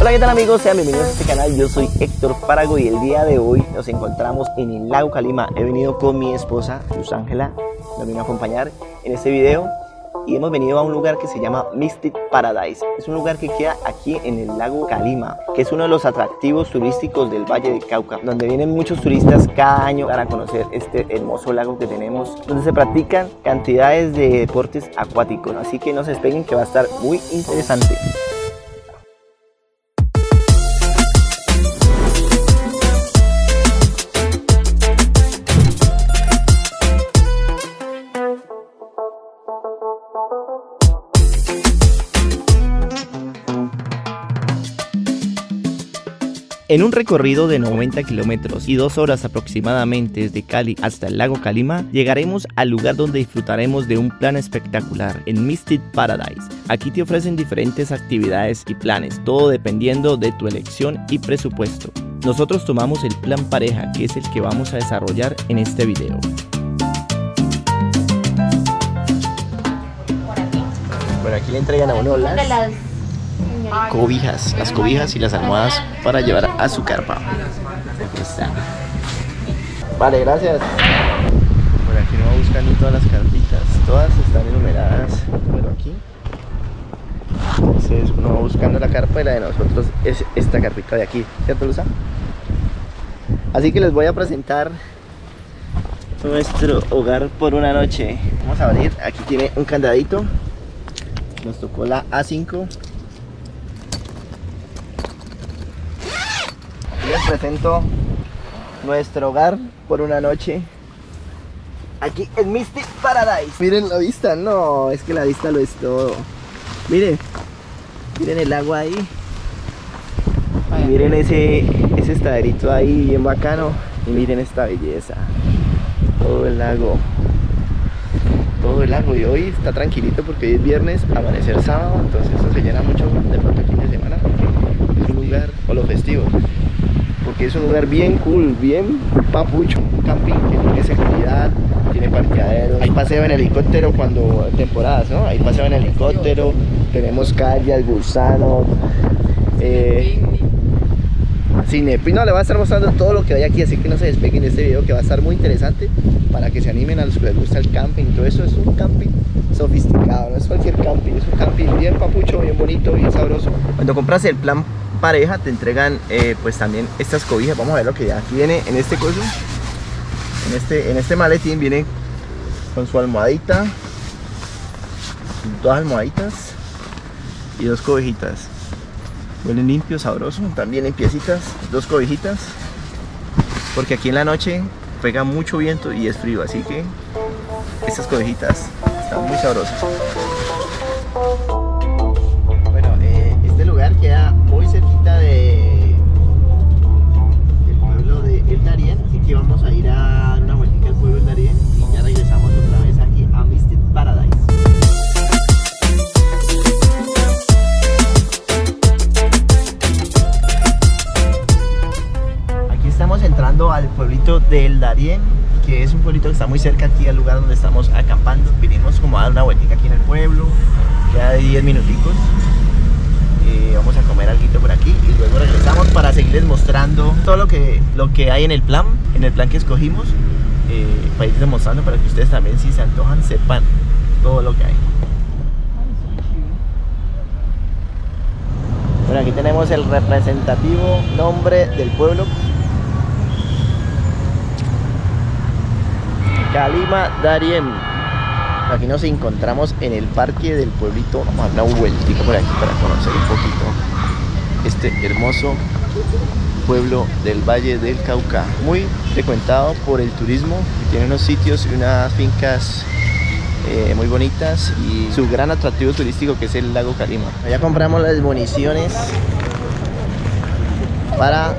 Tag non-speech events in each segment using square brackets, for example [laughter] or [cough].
Hola, ¿qué tal amigos? Sean bienvenidos a este canal. Yo soy Héctor Parago y el día de hoy nos encontramos en el lago Calima. He venido con mi esposa, Luz Ángela, nos vino a acompañar en este video y hemos venido a un lugar que se llama Mystic Paradise. Es un lugar que queda aquí en el lago Calima, que es uno de los atractivos turísticos del Valle del Cauca, donde vienen muchos turistas cada año para conocer este hermoso lago que tenemos, donde se practican cantidades de deportes acuáticos. Así que no se despeguen que va a estar muy interesante. En un recorrido de 90 kilómetros y dos horas aproximadamente desde Cali hasta el lago Calima, llegaremos al lugar donde disfrutaremos de un plan espectacular, en Mystic Paradise. Aquí te ofrecen diferentes actividades y planes, todo dependiendo de tu elección y presupuesto. Nosotros tomamos el plan pareja, que es el que vamos a desarrollar en este video. Bueno, aquí le entregan a uno las cobijas, las cobijas y las almohadas para llevar a su carpa. Vale, gracias. Por aquí no va buscando todas las carpitas, todas están enumeradas, pero aquí. Entonces uno va buscando la carpa y la de nosotros es esta carpita de aquí, ¿cierto Luza? Así que les voy a presentar nuestro hogar por una noche. Vamos a abrir, aquí tiene un candadito. Nos tocó la A5 les presento nuestro hogar por una noche aquí en Mystic Paradise. Miren la vista, no, es que la vista lo es todo. Miren, miren el agua ahí. Y miren ese, ese estaderito ahí bien bacano. Y miren esta belleza. Todo el lago. Todo el lago. Y hoy está tranquilito porque hoy es viernes, amanecer sábado. Entonces eso se llena mucho de pronto el fin de semana. Es un lugar, o los festivos porque es un lugar bien cool, bien papucho, un camping que tiene seguridad, tiene parqueadero, hay paseo en helicóptero cuando temporadas, ¿no? Hay paseo en helicóptero, tenemos calles, gusanos, eh, Cinepi, no, le va a estar mostrando todo lo que hay aquí, así que no se despeguen de este video que va a estar muy interesante para que se animen a los que les gusta el camping, todo eso es un camping sofisticado, no es cualquier camping, es un camping bien papucho, bien bonito, bien sabroso. Cuando compras el plan pareja te entregan eh, pues también estas cobijas. Vamos a ver lo que ya viene en este coso. En este en este maletín viene con su almohadita dos almohaditas y dos cobijitas. Huelen limpio sabroso. También limpiecitas dos cobijitas. Porque aquí en la noche pega mucho viento y es frío así que estas cobijitas están muy sabrosas. Bueno eh, este lugar queda que vamos a ir a una vueltita al pueblo del Darién y ya regresamos otra vez aquí a Mystic Paradise. Aquí estamos entrando al pueblito del Darién, que es un pueblito que está muy cerca aquí al lugar donde estamos acampando. Vinimos como a dar una vueltita aquí en el pueblo, ya de 10 minuticos eh, vamos a comer algo por aquí y luego regresamos para seguirles todo lo que, lo que hay en el plan, en el plan que escogimos, eh, para irles mostrando para que ustedes también si se antojan sepan todo lo que hay. Bueno, aquí tenemos el representativo nombre del pueblo. Calima Darien. Aquí nos encontramos en el parque del pueblito. Vamos a dar una vueltita por aquí para conocer un poquito este hermoso pueblo del Valle del Cauca. Muy frecuentado por el turismo. Tiene unos sitios y unas fincas eh, muy bonitas y su gran atractivo turístico que es el lago Calima. Ya compramos las municiones para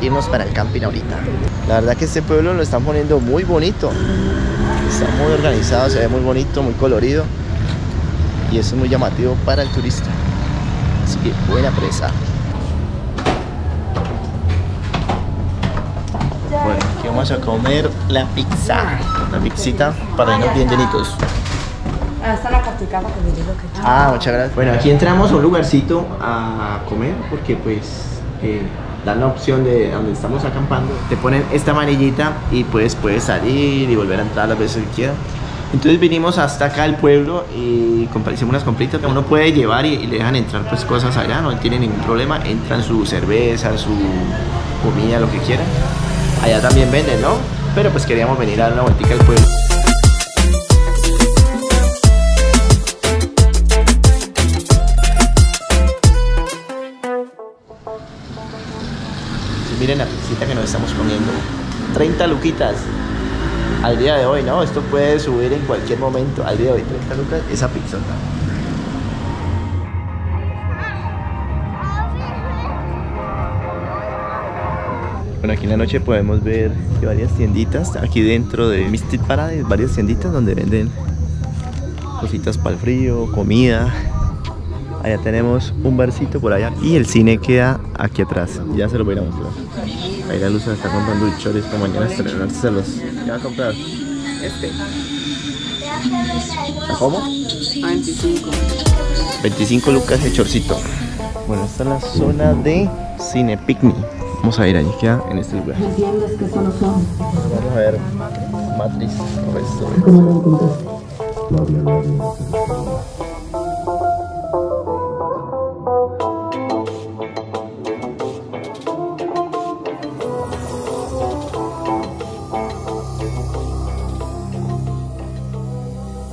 irnos para el camping ahorita. La verdad que este pueblo lo están poniendo muy bonito. Está muy organizado, se ve muy bonito, muy colorido. Y eso es muy llamativo para el turista. Así que buena presa. Bueno, aquí vamos a comer la pizza. La pizzita para irnos bien llenitos. Ah, Ah, muchas gracias. Bueno, aquí entramos a un lugarcito a comer porque pues eh, dan la opción de donde estamos acampando. Te ponen esta manillita y pues puedes salir y volver a entrar las veces que quieras. Entonces vinimos hasta acá al pueblo y hicimos unas compritas que uno puede llevar y, y le dejan entrar pues cosas allá, no tiene ningún problema. Entran su cerveza, su comida, lo que quieran. Allá también venden, ¿no? Pero pues queríamos venir a dar una vueltica al pueblo. Miren la pizzita que nos estamos comiendo. 30 luquitas. Al día de hoy, ¿no? Esto puede subir en cualquier momento. Al día de hoy, 30 lucas, esa pizzota. Bueno, aquí en la noche podemos ver varias tienditas. Aquí dentro de Mystic Paradise, varias tienditas donde venden cositas para el frío, comida. Allá tenemos un barcito por allá y el cine queda aquí atrás. Ya se lo voy a mostrar. Ahí la luz se está comprando un chor esta mañana estrenárselos. ¿Qué va a comprar? Este. ¿Cómo? 25. 25 lucas de chorcito. Bueno, esta es la zona de cine picnic. Vamos a ir allí, queda en este lugar. ¿Entiendes que eso no son? Vamos a ver Matrix Resto. ¿Cómo lo encontraste?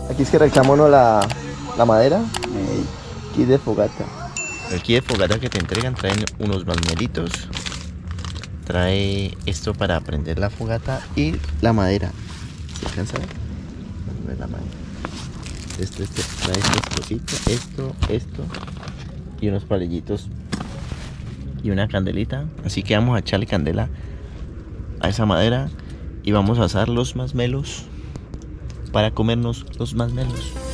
Aquí es que reclamamos la, la madera. Kit de fogata. El kit de fogata que te entregan traen unos masmeritos. Trae esto para prender la fogata y la madera. ¿Se alcanza a ver? La madera. Esto, esto, trae estas cositas, esto, esto y unos palillitos y una candelita. Así que vamos a echarle candela a esa madera y vamos a asar los masmelos para comernos los masmelos.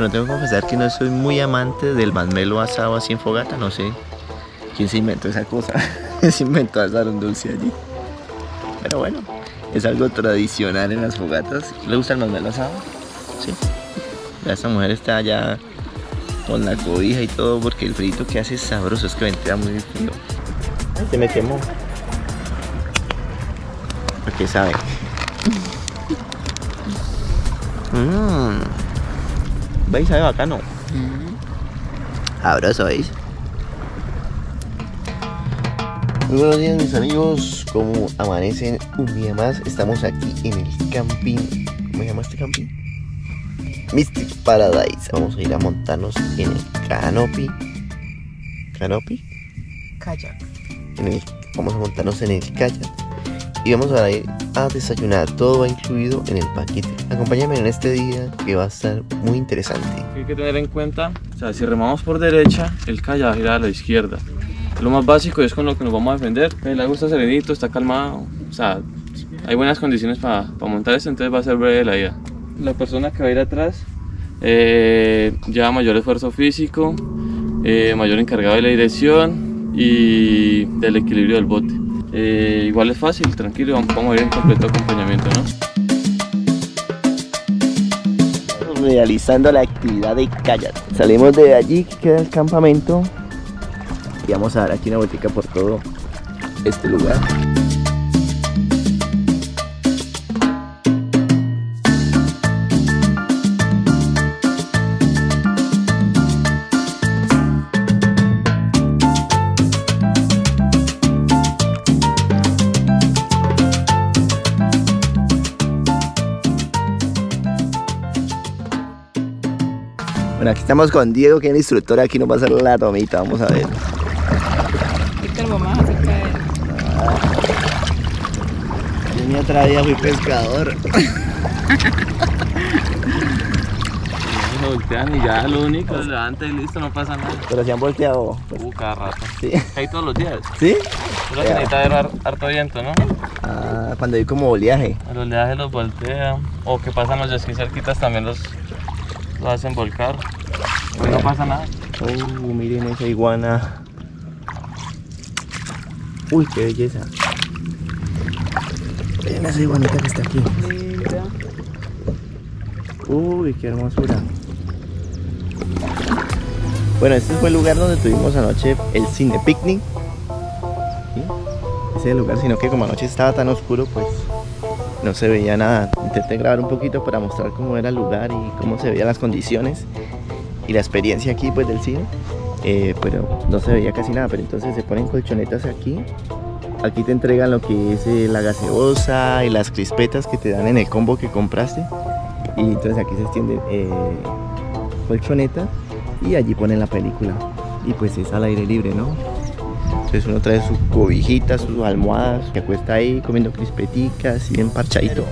Bueno, tengo que confesar que no soy muy amante del masmelo asado así en fogata, no sé quién se inventó esa cosa. [laughs] se inventó asar un dulce allí. Pero bueno, es algo tradicional en las fogatas. ¿Le gusta el masmelo asado? Sí. Ya esta mujer está allá con la cobija y todo porque el frito que hace es sabroso, es que ventila muy frío. Ay, se me quemó. ¿A qué sabe? Mmm. ¿Veis? Sabe bacano. Sabroso, ¿veis? Muy buenos días mis amigos, ¿cómo amanecen un día más? Estamos aquí en el camping, ¿cómo se llama este camping? Mystic Paradise. Vamos a ir a montarnos en el canopy. ¿Canopy? Kayak. En el- vamos a montarnos en el kayak. Y vamos a ir a desayunar. Todo va incluido en el paquete. Acompáñame en este día que va a estar muy interesante. Hay que tener en cuenta, o sea, si remamos por derecha, el kayak va a girar a la izquierda. Lo más básico es con lo que nos vamos a defender. El lago está serenito, está calmado, o sea, hay buenas condiciones para montar esto, entonces va a ser breve la ida. La persona que va a ir atrás eh, lleva mayor esfuerzo físico, eh, mayor encargado de la dirección y del equilibrio del bote. Eh, igual es fácil, tranquilo, vamos a ir en completo acompañamiento, ¿no? realizando la actividad de kayak. Salimos de allí, que queda el campamento, y vamos a dar aquí una vueltica por todo este lugar. Bueno, aquí estamos con Diego, que es el instructor, aquí nos va a hacer la tomita, vamos a ver. Víctor, vamos a hacer caer. Yo mi otra día fui pescador. Se voltean y ya lo único, levanta y listo, no pasa nada. Pero se han volteado. Uh, cada rato. Sí. Hay todos los días. ¿Sí? Solo que necesita ver har- harto viento, ¿no? Ah, cuando hay como oleaje. El oleaje los voltea. O que pasan los skis cerquitas también los, los hacen volcar. Pues no pasa nada. Oh, miren esa iguana. Uy, qué belleza. Miren esa iguanita que está aquí. Uy, qué hermosura. Bueno, este fue el lugar donde tuvimos anoche el cine picnic. Ese es el lugar, sino que como anoche estaba tan oscuro, pues no se veía nada. Intenté grabar un poquito para mostrar cómo era el lugar y cómo se veían las condiciones y la experiencia aquí pues del cine. Eh, pero no se veía casi nada, pero entonces se ponen colchonetas aquí. Aquí te entregan lo que es eh, la gaseosa y las crispetas que te dan en el combo que compraste. Y entonces aquí se extienden eh, colchonetas y allí ponen la película. Y pues es al aire libre, ¿no? Entonces uno trae sus cobijitas, sus almohadas, se acuesta ahí comiendo crispeticas y bien parchadito.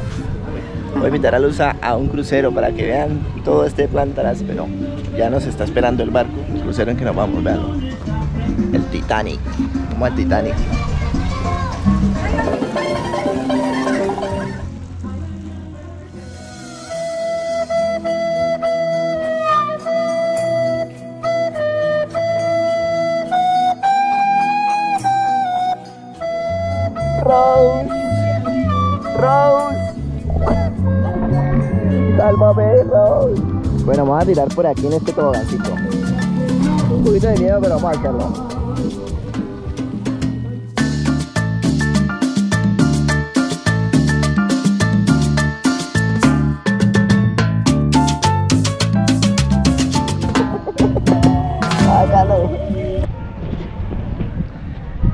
Voy a invitar a Luz a, un crucero para que vean todo este plan áspero. Ya nos está esperando el barco, el crucero en que nos vamos, veanlo. El Titanic, como el Titanic. Bueno, vamos a tirar por aquí en este tobogancito. Un poquito de miedo, pero vamos a hacerlo. [laughs]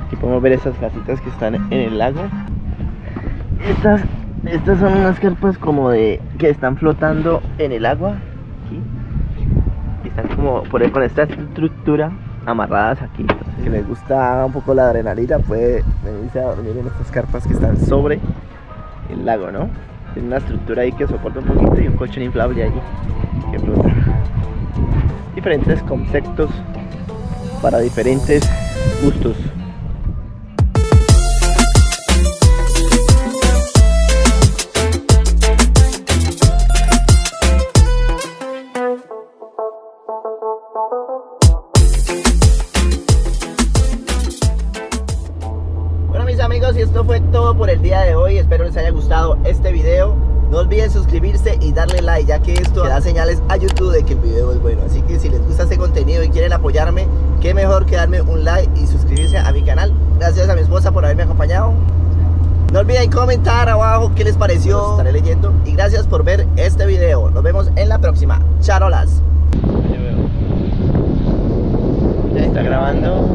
Aquí podemos ver esas casitas que están en el lago. Estas, estas son unas carpas como de que están flotando en el agua. Aquí. Y están como por, con esta estructura amarradas aquí. Entonces, que les gusta un poco la adrenalina puede venirse a dormir en estas carpas que están sobre el lago, ¿no? Tiene una estructura ahí que soporta un poquito y un colchón inflable ahí que flota. Diferentes conceptos para diferentes gustos. darle like, ya que esto da señales a YouTube de que el video es bueno. Así que si les gusta este contenido y quieren apoyarme, qué mejor que darme un like y suscribirse a mi canal. Gracias a mi esposa por haberme acompañado. No olviden comentar abajo qué les pareció. Estaré leyendo. Y gracias por ver este video. Nos vemos en la próxima. Charolas. Ya está grabando.